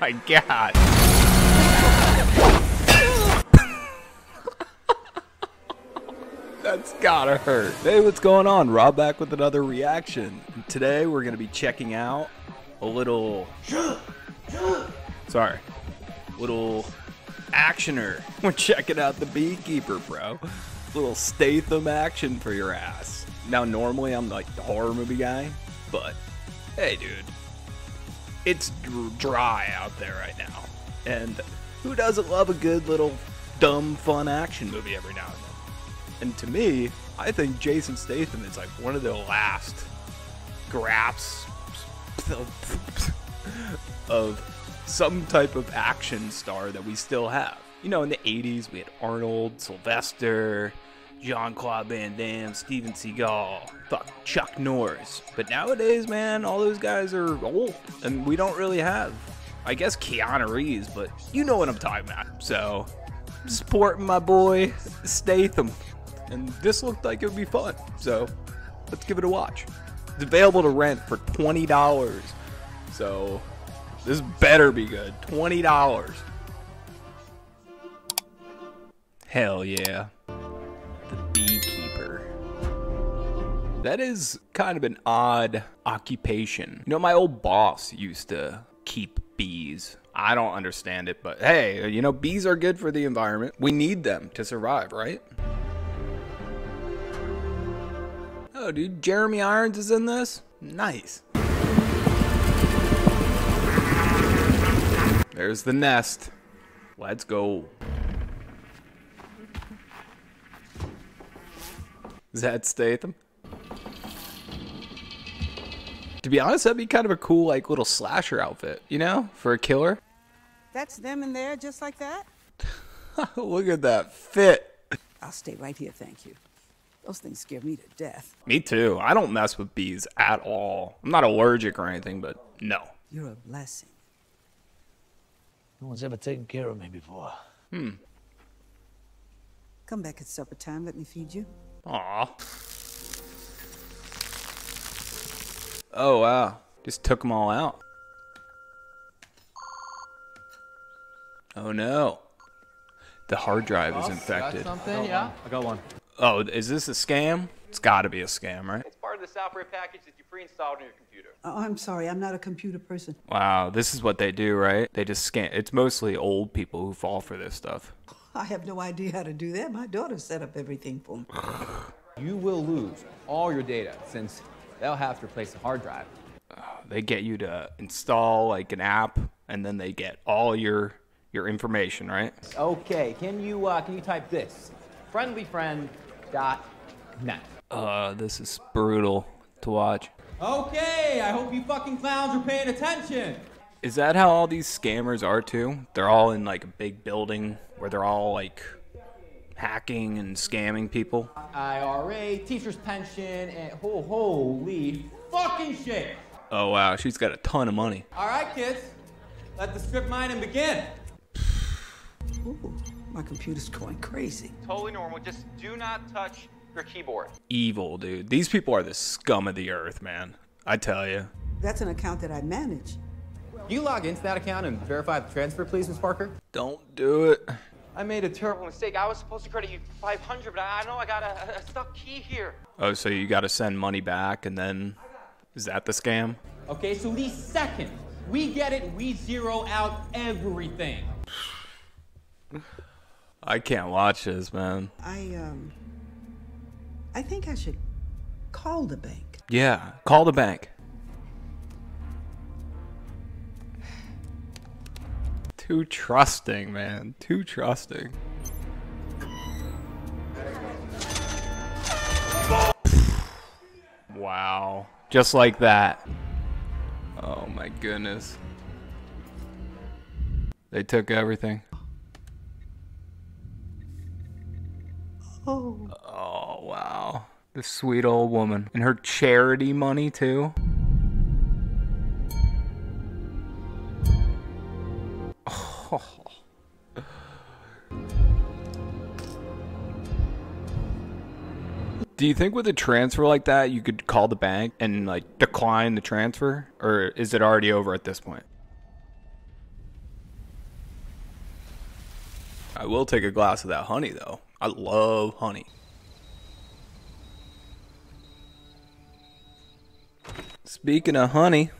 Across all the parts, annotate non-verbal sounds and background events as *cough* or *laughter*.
my god. That's gotta hurt. Hey, what's going on? Rob back with another reaction. Today we're gonna be checking out a little. Sorry. Little actioner. *laughs* We're checking out the Beekeeper, bro. Little Statham action for your ass. Now, normally I'm like the horror movie guy, but hey, dude, it's dry out there right now. And who doesn't love a good little dumb, fun action movie every now and then? And to me, I think Jason Statham is like one of the last grasps *laughs* of some type of action star that we still have. You know, in the 80s, we had Arnold, Sylvester, Jean Claude Van Damme, Steven Seagal, fuck, Chuck Norris. But nowadays, man, all those guys are old, and we don't really have. I guess Keanu Reeves, but you know what I'm talking about. So, supporting my boy Statham. And this looked like it would be fun. So, let's give it a watch. It's available to rent for $20. So, this better be good. $20. Hell yeah. That is kind of an odd occupation. You know, my old boss used to keep bees. I don't understand it, but hey, you know, bees are good for the environment. We need them to survive, right? Oh, dude, Jeremy Irons is in this? Nice. There's the nest. Let's go. Is that Statham? To be honest, that'd be kind of a cool, like, little slasher outfit, you know, for a killer. That's them in there just like that? *laughs* Look at that fit. I'll stay right here, thank you. Those things scare me to death. Me too. I don't mess with bees at all. I'm not allergic or anything, but no. You're a blessing. No one's ever taken care of me before. Hmm. Come back at supper time, let me feed you. Aw. Oh, wow. Just took them all out. Oh, no. The hard drive is infected. Something, yeah? I got one. Oh, is this a scam? It's got to be a scam, right? It's part of the software package that you pre-installed on your computer. Oh, I'm sorry, I'm not a computer person. Wow, this is what they do, right? They just scan. It's mostly old people who fall for this stuff. I have no idea how to do that. My daughter set up everything for me. *sighs* You will lose all your data since they'll have to replace the hard drive. They get you to install like an app, and then they get all your your information, right? Okay, can you uh, can you type this? Friendlyfriend.net. Uh, this is brutal to watch. Okay, I hope you fucking clowns are paying attention. Is that how all these scammers are too? They're all in like a big building where they're all like hacking and scamming people. IRA, teacher's pension, and oh, holy fucking shit! Oh wow, she's got a ton of money. All right, kids, let the strip mining begin. Ooh, my computer's going crazy. Totally normal. Just do not touch your keyboard. Evil, dude. These people are the scum of the earth, man. I tell you. That's an account that I manage. You log into that account and verify the transfer, please, Ms. Parker. Don't do it. I made a terrible mistake. I was supposed to credit you 500, but I I know I got a, a stuck key here. Oh, so you got to send money back, and then is that the scam? Okay, so the second we get it, we zero out everything. I can't watch this, man. I, um, I think I should call the bank. Yeah, call the bank. Too trusting, man. Too trusting. Wow. Just like that. Oh my goodness. They took everything. Oh, Oh wow. The sweet old woman. And her charity money too. *laughs* Do you think with a transfer like that you could call the bank and like decline the transfer? Or is it already over at this point? I will take a glass of that honey though. I love honey. Speaking of honey,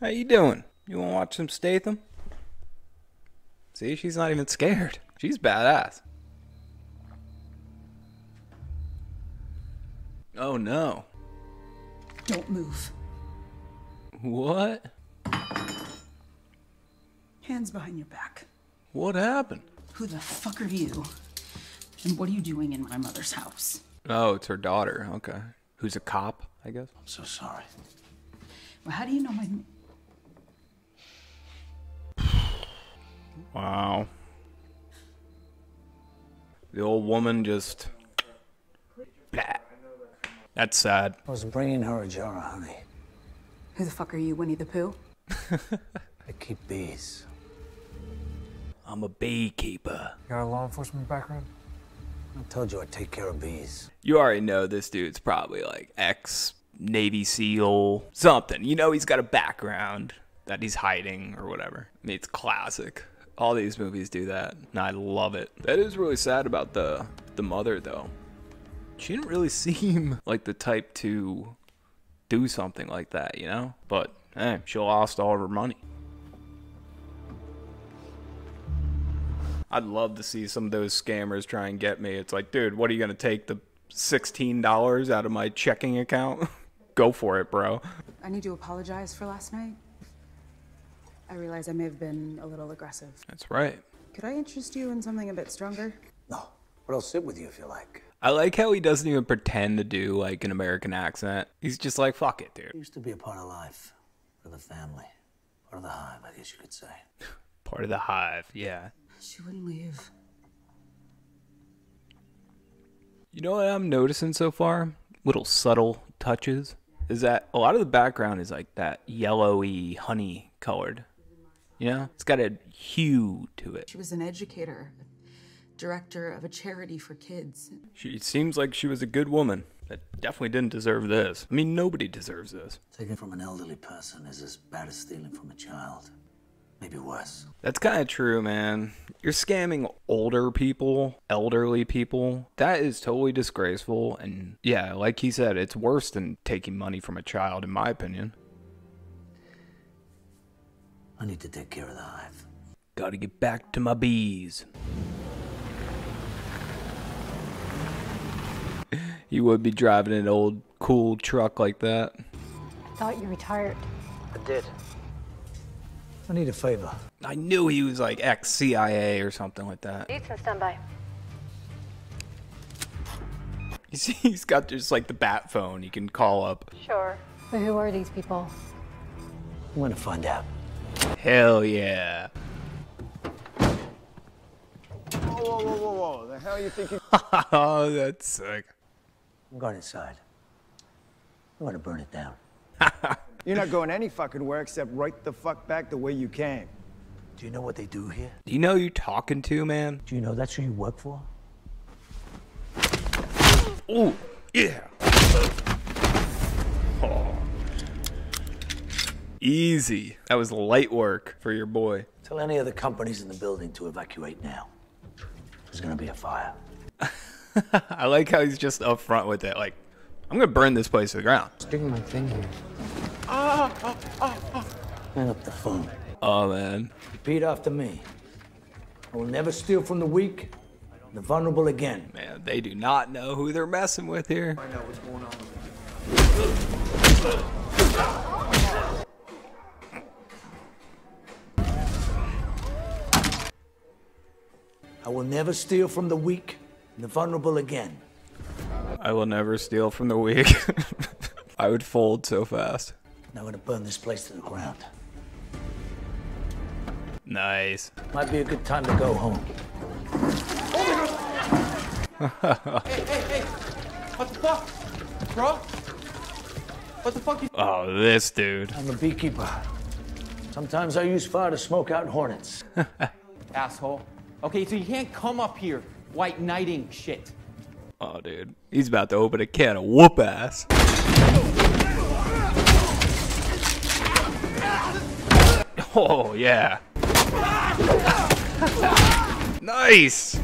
how you doing? You want to watch some Statham? See, she's not even scared. She's badass. Oh no. Don't move. What? Hands behind your back. What happened? Who the fuck are you? And what are you doing in my mother's house? Oh, it's her daughter. Okay. Who's a cop, I guess. I'm so sorry. Well, how do you know my. Wow. The old woman just. Blah. That's sad. I was bringing her a jar of honey. Who the fuck are you, Winnie the Pooh? *laughs* I keep bees. I'm a beekeeper. You got a law enforcement background? I told you I take care of bees. You already know this dude's probably like ex Navy SEAL, something. You know, he's got a background that he's hiding or whatever. I mean, it's classic. All these movies do that, and I love it. That is really sad about the the mother, though. She didn't really *laughs* seem like the type to do something like that, you know. But hey, she lost all of her money. I'd love to see some of those scammers try and get me. It's like, dude, what are you gonna take the sixteen dollars out of my checking account? *laughs* Go for it, bro. I need to apologize for last night. I realize I may have been a little aggressive. That's right. Could I interest you in something a bit stronger? No, but I'll sit with you if you like. I like how he doesn't even pretend to do like an American accent. He's just like, fuck it, dude. It used to be a part of life, part of the family, part of the hive, I guess you could say. *laughs* Part of the hive, yeah. She wouldn't leave. You know what I'm noticing so far? Little subtle touches. Is that a lot of the background is like that yellowy honey colored. You know? It's got a hue to it. She was an educator, director of a charity for kids. She seems like she was a good woman that definitely didn't deserve this. I mean, nobody deserves this. Taking from an elderly person is as bad as stealing from a child. Maybe worse. That's kind of true, man. You're scamming older people, elderly people. That is totally disgraceful. And yeah, like he said, it's worse than taking money from a child, in my opinion. I need to take care of the hive. Gotta get back to my bees. You would be driving an old cool truck like that. I thought you retired. I did. I need a favor. I knew he was like ex CIA or something like that. Needs some standby. You see, *laughs* he's got just like the bat phone. He can call up. Sure. But who are these people? I'm gonna find out. Hell yeah. Whoa, whoa, whoa, whoa, whoa. The hell you think you... *laughs* oh, that's sick. I'm going inside. I'm gonna burn it down. *laughs* You're not going any fucking where except right the fuck back the way you came. Do you know what they do here? Do you know who you're talking to, man? Do you know that's who you work for? Ooh, yeah. Easy. That was light work for your boy. Tell any of the companies in the building to evacuate now. There's gonna be a fire. *laughs* I like how he's just upfront with it. Like, I'm gonna burn this place to the ground. Sticking my thing here. Ah, ah, ah! Hang up the phone. Oh man. Repeat after me. I will never steal from the weak, the vulnerable again. Man, they do not know who they're messing with here. I will never steal from the weak, and the vulnerable again. I will never steal from the weak. *laughs* I would fold so fast. Now I'm gonna burn this place to the ground. Nice. Might be a good time to go home. Hey, hey, hey! What the fuck? Bro? What the fuck you Oh, this dude. I'm a beekeeper. Sometimes I use fire to smoke out hornets. *laughs* asshole? Okay, so you can't come up here white knighting shit. Oh, dude. He's about to open a can of whoop ass. Oh, yeah. Nice.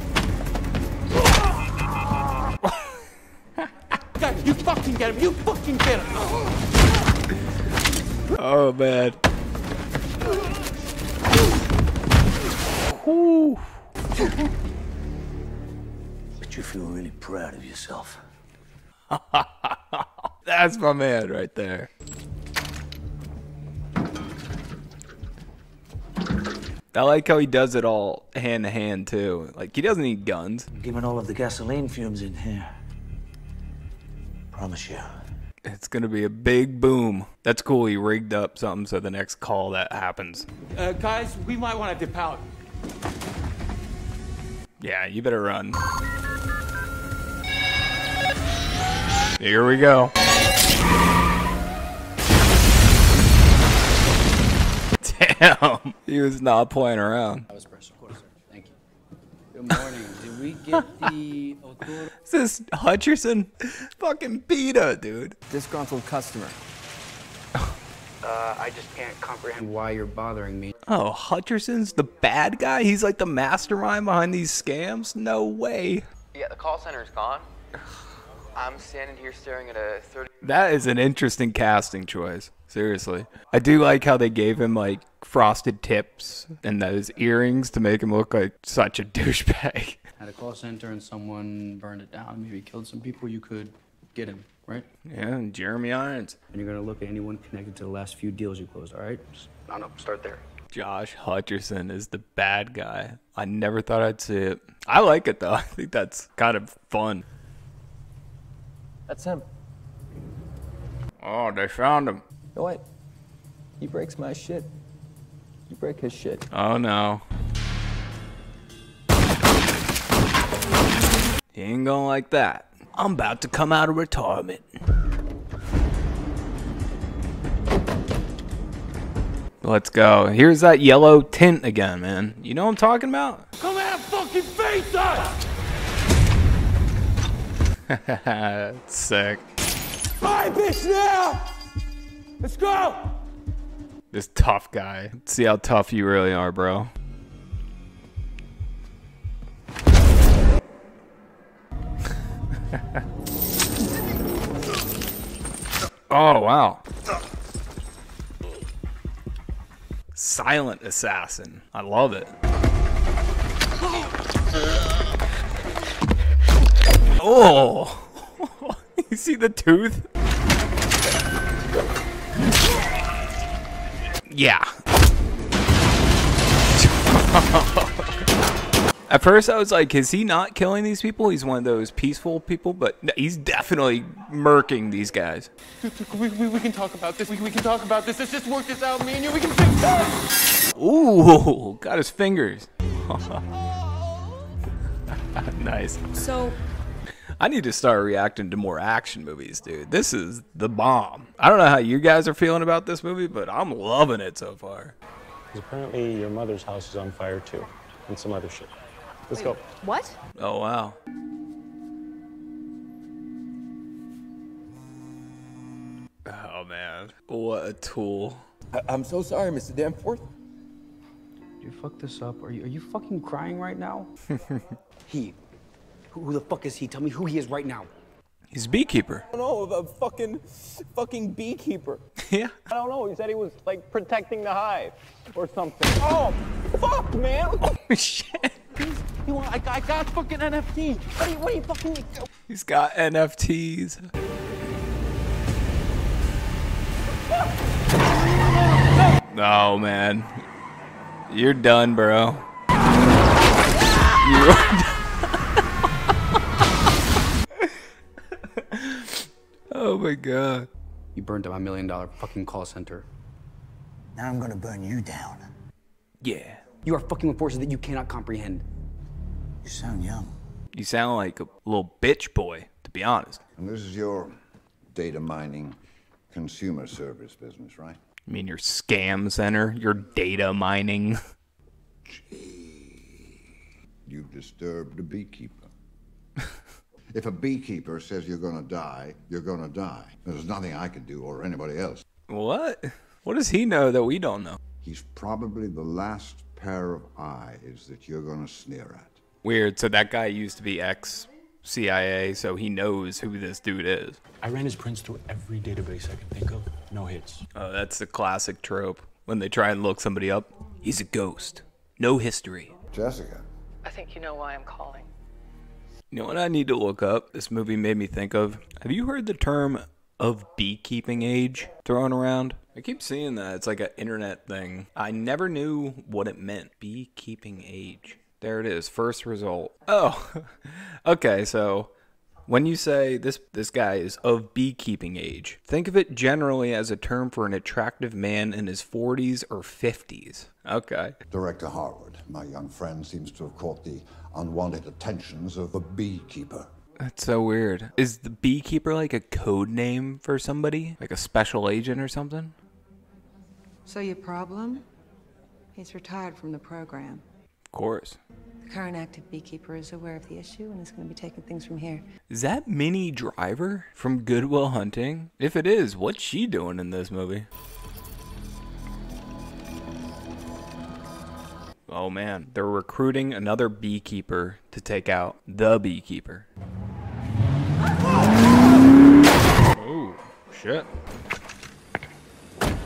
God, you fucking get him. You fucking get him. Oh man. Whew. But you feel really proud of yourself. *laughs* That's my man right there. I like how he does it all hand to hand too. Like he doesn't need guns. Given all of the gasoline fumes in here, promise you. It's gonna be a big boom. That's cool. He rigged up something so the next call that happens. Uh, guys, we might want to dip out. Yeah, you better run. Here we go. Damn, he was not playing around. Espresso. Of course, sir. Thank you. Good morning. *laughs* Did we get the Is this Hutcherson? Fucking PETA, dude. disgruntled customer? *laughs* Uh, I just can't comprehend why you're bothering me. Oh, Hutcherson's the bad guy? He's like the mastermind behind these scams? No way. Yeah, the call center's gone. I'm standing here staring at a 30. That is an interesting casting choice. Seriously. I do like how they gave him like frosted tips and those earrings to make him look like such a *laughs* douchebag. Had a call center and someone burned it down, maybe killed some people. You could get him, right? Yeah, and Jeremy Irons. And you're gonna look at anyone connected to the last few deals you closed. All right? Just, I don't know. Start there. Josh Hutcherson is the bad guy. I never thought I'd see it. I like it though. *laughs* I think that's kind of fun. That's him. Oh, they found him. No, wait. He breaks my shit. You break his shit. Oh no. He ain't gonna like that. I'm about to come out of retirement. Let's go. Here's that yellow tint again, man. You know what I'm talking about? Come and fucking face us! *laughs* Sick. Alright, bitch, now! Let's go! This tough guy. Let's see how tough you really are, bro. *laughs* oh, wow. Silent assassin. I love it. Oh! *laughs* you see the tooth? Yeah. *laughs* At first, I was like, is he not killing these people? He's one of those peaceful people, but no, he's definitely murking these guys. *laughs* We, we, we can talk about this. We, we can talk about this. Let's just work this out, me and you. We can fix this! Ooh, *laughs* got his fingers. *laughs* nice. So, I need to start reacting to more action movies, dude. This is the bomb. I don't know how you guys are feeling about this movie, but I'm loving it so far. Apparently, your mother's house is on fire too, and some other shit. Let's go. what? Oh, wow. Oh, man. What a tool. I- I'm so sorry, Mr. Danforth. Did you fuck this up? Are you, are you fucking crying right now? *laughs* He. Who, who the fuck is he? Tell me who he is right now. He's a beekeeper. I don't know, a fucking, fucking beekeeper. *laughs* yeah. I don't know. He said he was like protecting the hive or something. Oh, fuck, man. What *laughs* the oh, shit? You want, I, I got fucking NFT. What are you, what are you fucking. He's got NFTs. Oh man, you're done, bro. You are done. *laughs* oh my god. You burned down a million dollar fucking call center. Now I'm gonna burn you down. Yeah. You are fucking with forces that you cannot comprehend. You sound young. You sound like a little bitch boy, to be honest. And this is your data mining consumer service business, right? I mean, your scam center, your data mining. *laughs* You've disturbed a beekeeper. if a beekeeper says you're gonna die, you're gonna die. There's nothing I can do or anybody else. What? What does he know that we don't know? He's probably the last pair of eyes that you're going to sneer at. Weird. So that guy used to be ex CIA, so he knows who this dude is. I ran his prints through every database I can think of. No hits. Oh, that's the classic trope when they try and look somebody up. He's a ghost. No history. Jessica. I think you know why I'm calling. You know what I need to look up? This movie made me think of. Have you heard the term of beekeeping age thrown around? I keep seeing that. It's like an internet thing. I never knew what it meant. Beekeeping age. There it is. First result. Oh, *laughs* okay. So when you say this this guy is of beekeeping age, think of it generally as a term for an attractive man in his 40s or 50s. Okay. Director Harwood, my young friend, seems to have caught the unwanted attentions of a beekeeper. That's so weird. Is the beekeeper like a code name for somebody? Like a special agent or something? So your problem? He's retired from the program. Of course. The current active beekeeper is aware of the issue and is going to be taking things from here. Is that Minnie Driver from Good Will Hunting? If it is, what's she doing in this movie? Oh man, they're recruiting another beekeeper to take out the beekeeper. Oh, shit.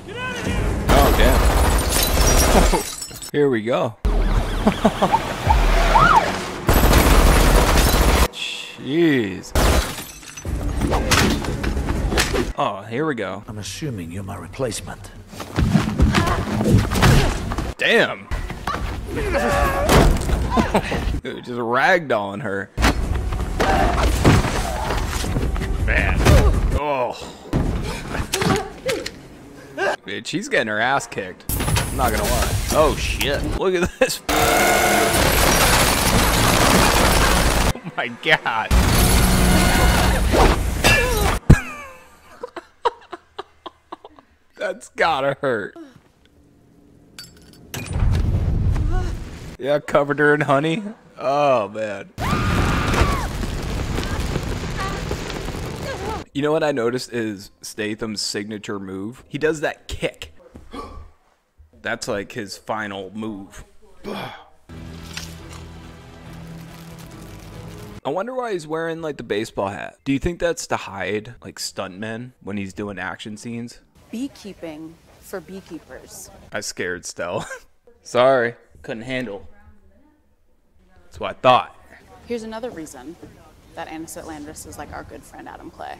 Get out of here! Oh, damn. *laughs* Here we go. Jeez. Oh, here we go. I'm assuming you're my replacement. Damn. *laughs* Dude, just ragdolling her. Man. Oh. Bitch, she's getting her ass kicked. I'm not gonna lie. Oh shit. Look at this. *laughs* Oh my god. *laughs* That's gotta hurt. Yeah, covered her in honey. Oh man. You know what I noticed is Statham's signature move? He does that kick. That's like his final move. I wonder why he's wearing like the baseball hat. Do you think that's to hide like stuntmen when he's doing action scenes? Beekeeping for beekeepers. I scared Stell. *laughs* Sorry, couldn't handle. That's what I thought. Here's another reason that Anisette Landris is like our good friend Adam Clay.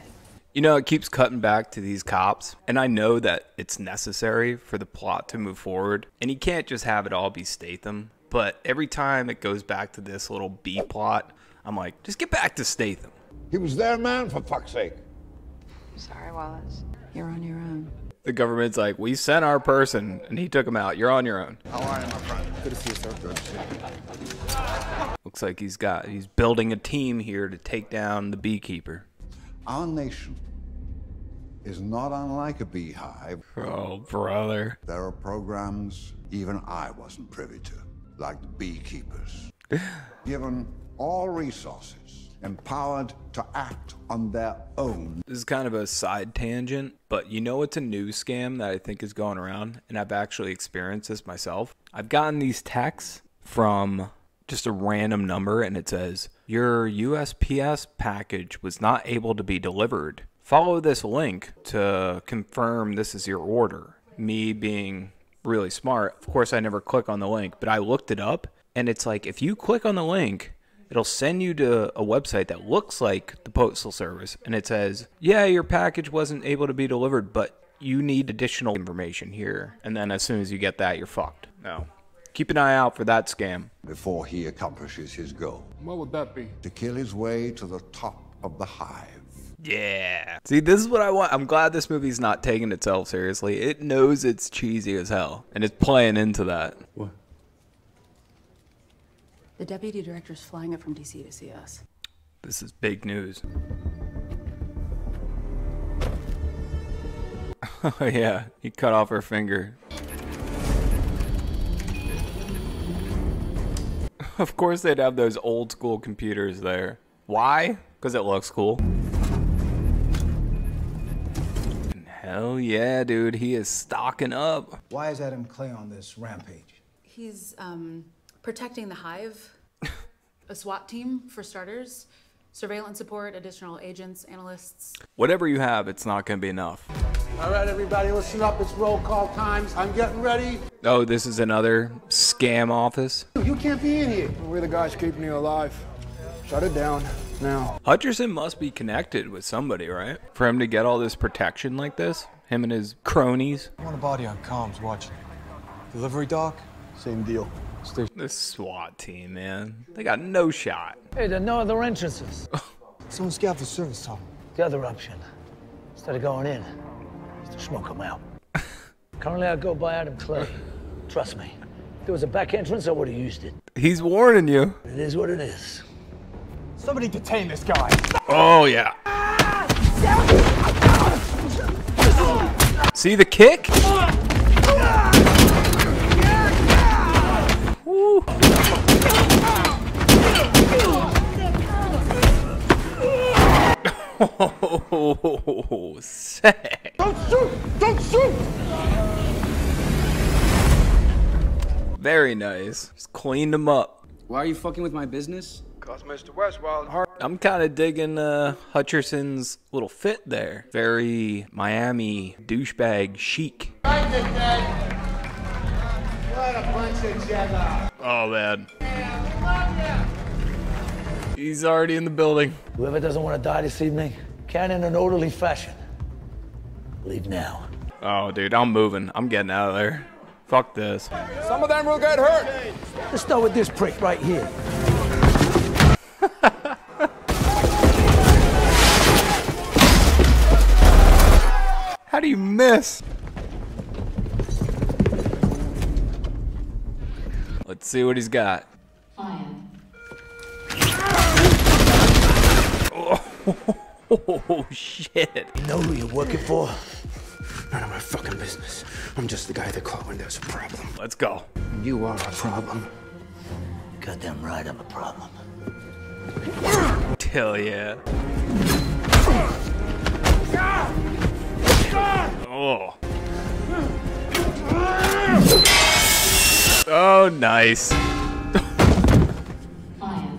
You know, it keeps cutting back to these cops, and I know that it's necessary for the plot to move forward, and you can't just have it all be Statham. But every time it goes back to this little B plot, I'm like, just get back to Statham. He was their man, for fuck's sake. Sorry, Wallace. You're on your own. The government's like, we sent our person, and he took him out. You're on your own. How are you, my friend? Good to see you, sir. Good to see you. Looks like he's got, he's building a team here to take down the beekeeper. Our nation is not unlike a beehive. Oh, brother. There are programs even I wasn't privy to, like the beekeepers. *laughs* Given all resources, empowered to act on their own. This is kind of a side tangent, but you know it's a new scam that I think is going around, and I've actually experienced this myself. I've gotten these texts from just a random number, and it says, Your USPS package was not able to be delivered. Follow this link to confirm this is your order. Me being really smart, of course, I never click on the link, but I looked it up, and it's like if you click on the link, it'll send you to a website that looks like the postal service and it says yeah your package wasn't able to be delivered but you need additional information here and then as soon as you get that you're fucked no keep an eye out for that scam Before he accomplishes his goal. What would that be? To kill his way to the top of the hive. yeah see this is what i want i'm glad this movie's not taking itself seriously it knows it's cheesy as hell and it's playing into that What? The deputy director's flying up from DC to see us. this is big news oh *laughs* yeah he cut off her finger Of course they'd have those old school computers there. Why? Because it looks cool. Hell yeah, dude. He is stocking up. Why is Adam Clay on this rampage? He's um, protecting the hive, *laughs* a SWAT team for starters, surveillance support, additional agents, analysts. Whatever you have, it's not going to be enough. All right, everybody, listen up. It's roll call times. I'm getting ready. Oh, this is another scam office. You can't be in here. We're the guys keeping you alive. Shut it down now. Hutcherson must be connected with somebody, right? For him to get all this protection like this, him and his cronies. I want a body on comms watching. Delivery dock, same deal. Stay This SWAT team, man, they got no shot. Hey, there are no other entrances. *laughs* Someone scout the service tunnel. The other option, instead of going in, is to smoke them out. *laughs* Currently, I go by Adam Clay. Trust me. If there was a back entrance, I would have used it. He's warning you. It is what it is. Somebody detain this guy. Oh yeah. See the kick? Oh, *laughs* sick. Don't shoot! Don't shoot! Very nice. Just cleaned him up. Why are you fucking with my business? Cause Mr. Westwyld hard. I'm kind of digging uh, Hutcherson's little fit there. Very Miami douchebag chic. What a bunch of jagger. Oh man. He's already in the building. Whoever doesn't want to die this evening can in an orderly fashion. Leave now. Oh, dude, I'm moving. I'm getting out of there. Fuck this. Some of them will get hurt. Let's start with this prick right here. *laughs* How do you miss? Let's see what he's got. Oh, shit. You know who you're working for? None of my fucking business. I'm just the guy that call when there's a problem. Let's go. You are a problem. Goddamn right, I'm a problem. Hell yeah. Oh. Oh, nice. Fire.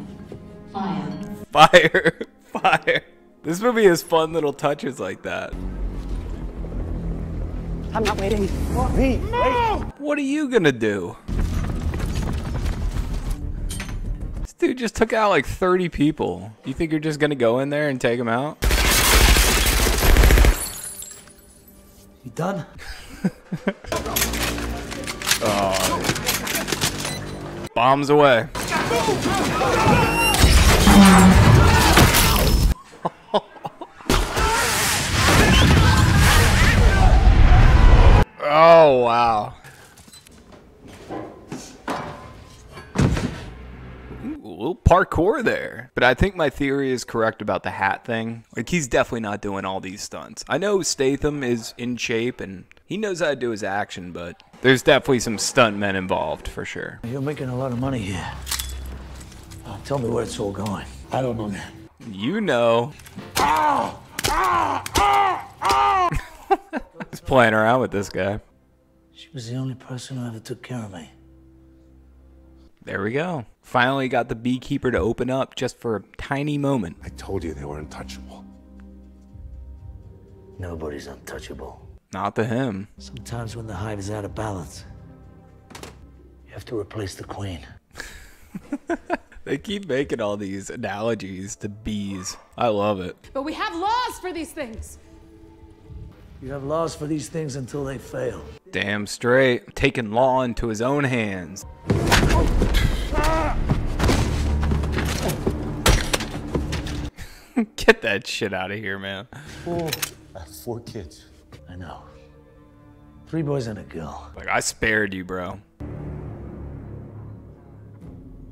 Fire. Fire. *laughs* Fire. This movie has fun little touches like that. I'm not waiting. Me, wait. What are you gonna do? This dude just took out like 30 people. You think you're just gonna go in there and take them out? You done? *laughs* Oh. Bombs away. Oh, wow. A little parkour there. But I think my theory is correct about the hat thing. Like, he's definitely not doing all these stunts. I know Statham is in shape and he knows how to do his action, but there's definitely some stuntmen involved for sure. You're making a lot of money here. Uh, tell me where it's all going. I don't know that. You know. *laughs* He's playing around with this guy. She was the only person who ever took care of me. There we go. Finally got the beekeeper to open up just for a tiny moment. I told you they were untouchable. Nobody's untouchable. Not to him. Sometimes when the hive is out of balance, you have to replace the queen. *laughs* They keep making all these analogies to bees. I love it. But we have laws for these things. You have laws for these things until they fail. Damn straight. Taking law into his own hands. *laughs* Get that shit out of here, man. Four. I have four kids. I know. Three boys and a girl. Like, I spared you, bro.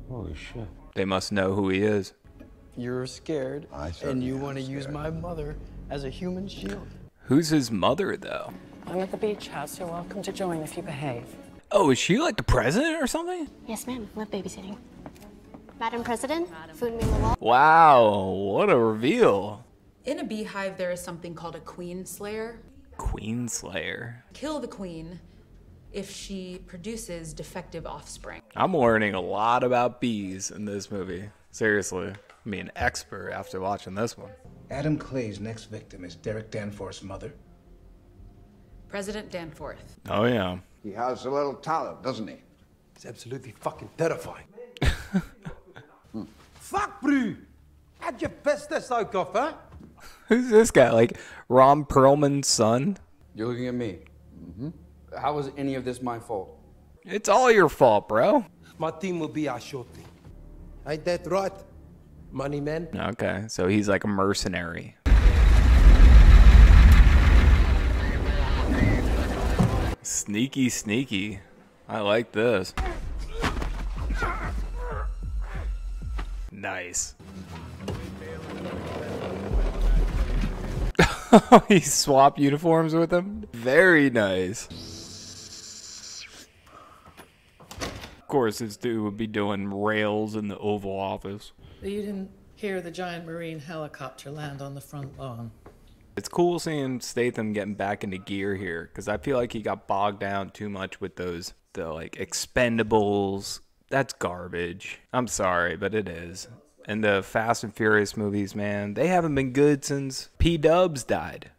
Holy shit. They must know who he is. You're scared, I and you want to use my mother as a human shield. Who's his mother, though? I'm at the beach house. You're welcome to join if you behave. Oh, is she like the president or something? Yes, ma'am. I'm babysitting. Madam President, Food Me Lawal. Wow, what a reveal. In a beehive, there is something called a queen slayer. Queen Slayer. Kill the queen, if she produces defective offspring. I'm learning a lot about bees in this movie. Seriously. I mean, an expert after watching this one. Adam Clay's next victim is Derek Danforth's mother. President Danforth. Oh, yeah. He has a little talent, doesn't he? It's absolutely fucking terrifying. *laughs* Fuck, bro! How'd you piss this out of, huh? Who's this guy? Like Ron Perlman's son? You're looking at me. Mm-hmm. How was any of this my fault? It's all your fault, bro. My team will be our shorty. Ain't that right, money man? Okay, so he's like a mercenary. Sneaky, sneaky. I like this. Nice. *laughs* he swap uniforms with him? Very nice. Of course, this dude would be doing rails in the Oval Office. You didn't hear the giant marine helicopter land on the front lawn. It's cool seeing Statham getting back into gear here because I feel like he got bogged down too much with those the like expendables. That's garbage. I'm sorry, but it is. And the Fast and Furious movies, man, they haven't been good since P Dubs died.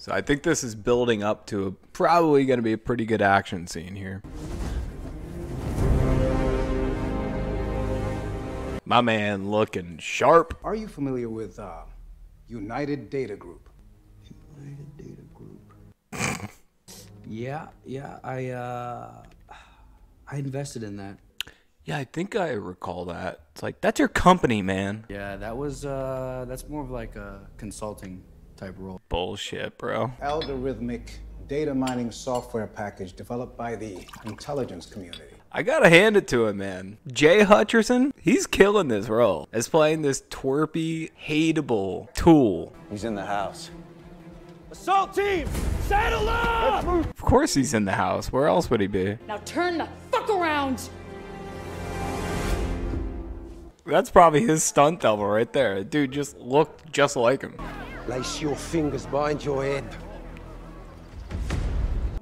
So I think this is building up to a, probably going to be a pretty good action scene here. My man looking sharp. Are you familiar with uh, United Data Group? United Data Group. *laughs* yeah, yeah, I uh I invested in that. Yeah, I think I recall that. It's like that's your company, man. Yeah, that was uh that's more of like a consulting type role. Bullshit, bro. Algorithmic data mining software package developed by the intelligence community. I gotta hand it to him, man. Jay Hutcherson, he's killing this role as playing this twerpy, hateable tool. He's in the house. Assault team, saddle up! Of course he's in the house. Where else would he be? Now turn the fuck around! That's probably his stunt double right there. Dude just looked just like him. Lace your fingers behind your head.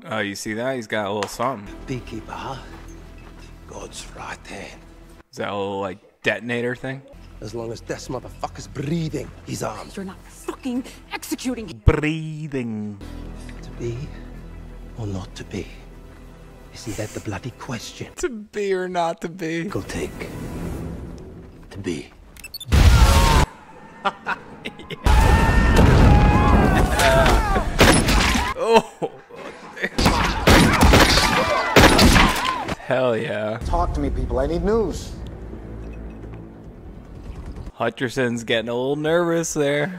Oh, you see that? He's got a little something. Beekeeper, huh? God's right there. Is that a little like detonator thing? As long as this motherfucker's breathing, he's armed. You're not fucking executing. Breathing. To be or not to be? Isn't that the bloody question? To be or not to be? Go take. To be. *laughs* oh. Hell yeah. Talk to me, people. I need news. Hutcherson's getting a little nervous there.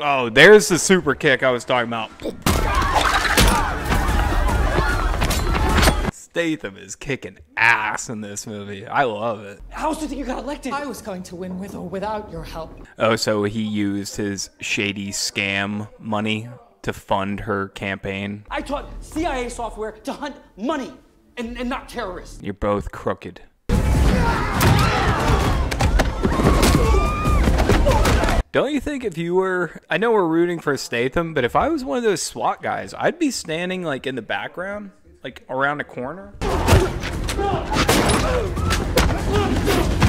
Oh, there's the super kick I was talking about. Statham is kicking ass in this movie. I love it. How else do you think you got elected? I was going to win with or without your help. Oh, so he used his shady scam money to fund her campaign. I taught CIA software to hunt money and, and not terrorists. You're both crooked. Don't you think if you were, I know we're rooting for Statham, but if I was one of those SWAT guys, I'd be standing like in the background, like around a corner.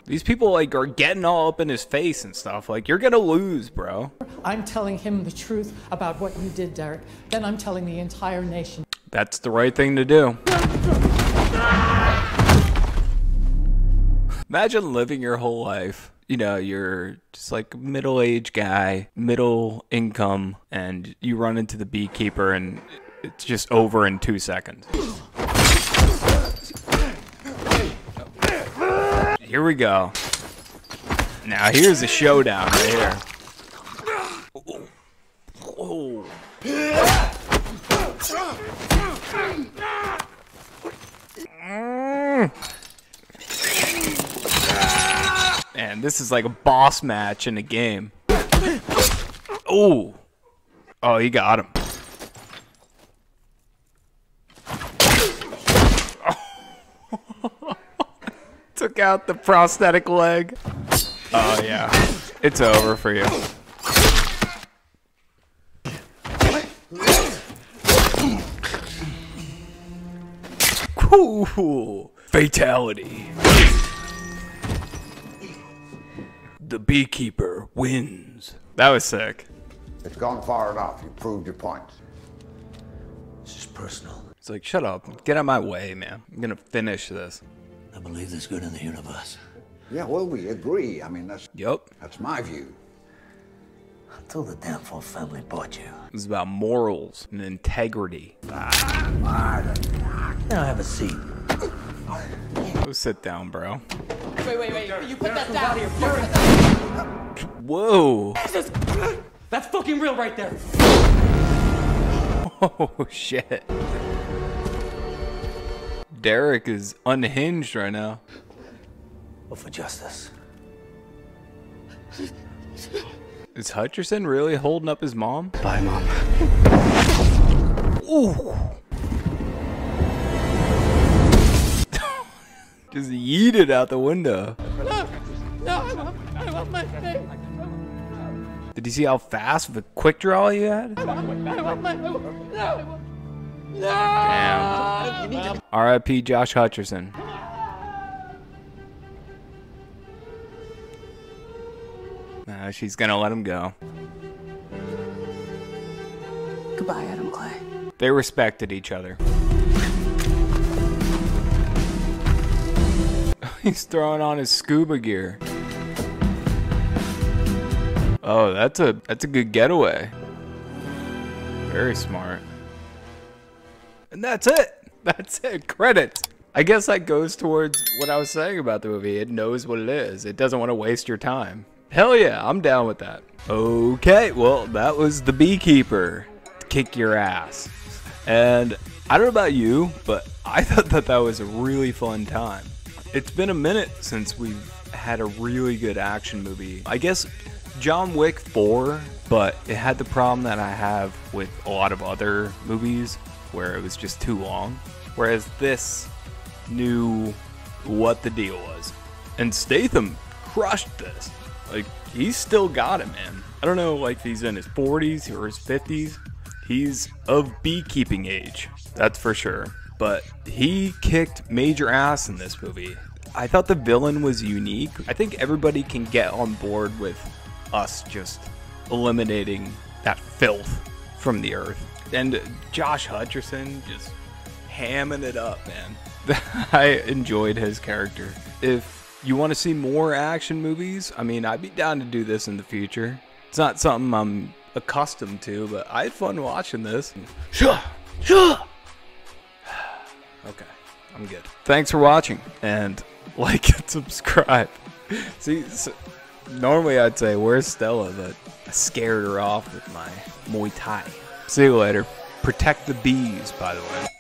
These people like are getting all up in his face and stuff. Like you're gonna lose, bro. I'm telling him the truth about what you did, Derek. Then I'm telling the entire nation. That's the right thing to do. Imagine living your whole life. You know, you're just like middle aged guy, middle income, and you run into the beekeeper and it's just over in two seconds. Here we go. Now here's a showdown right here. Man, this is like a boss match in a game. Oh. Oh, he got him. took out the prosthetic leg. Oh, yeah. It's over for you. Cool. Fatality. The beekeeper wins. That was sick. It's gone far enough. You proved your point. This is personal. It's like, shut up. Get out of my way, man. I'm gonna finish this. I believe there's good in the universe. Yeah, well, we agree. I mean, that's Yup. that's my view. Until the Danforth family bought you. It's about morals and integrity. Now have a seat. Go sit down, bro. Wait, wait, wait. You put that down. *laughs* Whoa. Jesus! That's fucking real right there. *laughs* Oh, shit. Derek is unhinged right now. But for justice. Is Hutcherson really holding up his mom? Bye, Mom. Ooh. *laughs* Just yeet it out the window. No, no, I want, I want my thing. Did you see how fast of a quick draw you had? I want, I want my, I want, no, I want, no. Damn. R.I.P. Josh Hutcherson. Nah, she's gonna let him go. Goodbye, Adam Clay. They respected each other. *laughs* He's throwing on his scuba gear. Oh, that's a that's a good getaway. Very smart. And that's it. *laughs* That's it. Credits. I guess that goes towards what I was saying about the movie. It knows what it is. It doesn't want to waste your time. Hell yeah, I'm down with that. Okay, well, that was The Beekeeper. Kick your ass. And I don't know about you, but I *laughs* thought that that was a really fun time. It's been a minute since we've had a really good action movie. I guess John Wick 4, but it had the problem that I have with a lot of other movies where it was just too long. Whereas this knew what the deal was. And Statham crushed this. Like, he's still got it, man. I don't know, like, if he's in his 40s or his 50s. He's of beekeeping age, that's for sure. But he kicked major ass in this movie. I thought the villain was unique. I think everybody can get on board with us just eliminating that filth from the earth. And Josh Hutcherson just hamming it up, man. *laughs* I enjoyed his character. If you want to see more action movies, I mean, I'd be down to do this in the future. It's not something I'm accustomed to, but I had fun watching this. Sure, sure. *sighs* Okay, I'm good. Thanks for watching, and *laughs* like and subscribe. *laughs* See, so normally I'd say, where's Stella? But I scared her off with my Muay Thai. See you later. Protect the bees, by the way.